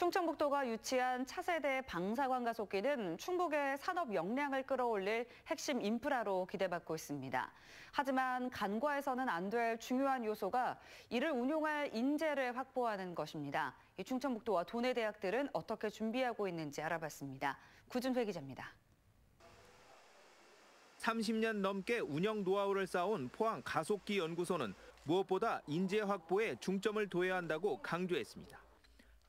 충청북도가 유치한 차세대 방사관 가속기는 충북의 산업 역량을 끌어올릴 핵심 인프라로 기대받고 있습니다. 하지만 간과해서는 안 될 중요한 요소가 이를 운용할 인재를 확보하는 것입니다. 이 충청북도와 도내 대학들은 어떻게 준비하고 있는지 알아봤습니다. 구준회 기자입니다. 30년 넘게 운영 노하우를 쌓아온 포항 가속기 연구소는 무엇보다 인재 확보에 중점을 둬야 한다고 강조했습니다.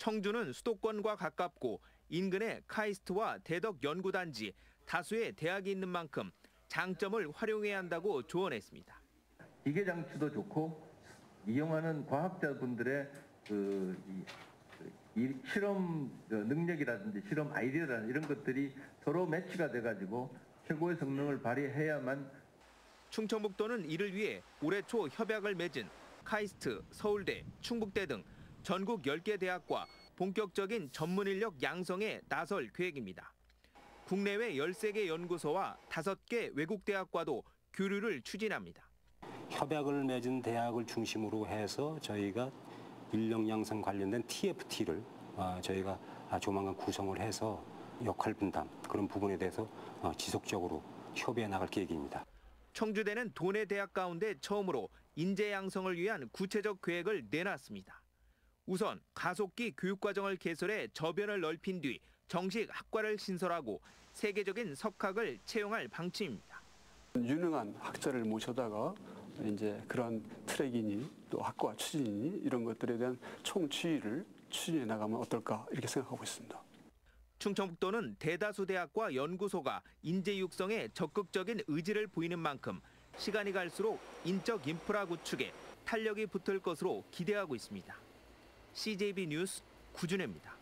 청주는 수도권과 가깝고 인근에 카이스트와 대덕 연구단지, 다수의 대학이 있는 만큼 장점을 활용해야 한다고 조언했습니다. 기계 장치도 좋고 이용하는 과학자분들의 그 이, 실험 능력이라든지 실험 아이디어라든지 이런 것들이 서로 매치가 돼가지고 최고의 성능을 발휘해야만 충청북도는 이를 위해 올해 초 협약을 맺은 카이스트, 서울대, 충북대 등 전국 10개 대학과 본격적인 전문 인력 양성에 나설 계획입니다. 국내외 13개 연구소와 5개 외국 대학과도 교류를 추진합니다. 협약을 맺은 대학을 중심으로 해서 저희가 인력 양성 관련된 TFT를 저희가 조만간 구성을 해서 역할 분담 그런 부분에 대해서 어, 지속적으로 협의해 나갈 계획입니다. 청주대는 도내 대학 가운데 처음으로 인재 양성을 위한 구체적 계획을 내놨습니다. 우선 가속기 교육과정을 개설해 저변을 넓힌 뒤 정식 학과를 신설하고 세계적인 석학을 채용할 방침입니다. 유능한 학자를 모셔다가 이제 그런 트랙이니 또 학과 추진이니 이런 것들에 대한 총추이를 추진해 나가면 어떨까 이렇게 생각하고 있습니다. 충청북도는 대다수 대학과 연구소가 인재 육성에 적극적인 의지를 보이는 만큼 시간이 갈수록 인적 인프라 구축에 탄력이 붙을 것으로 기대하고 있습니다. CJB 뉴스 구준혜입니다.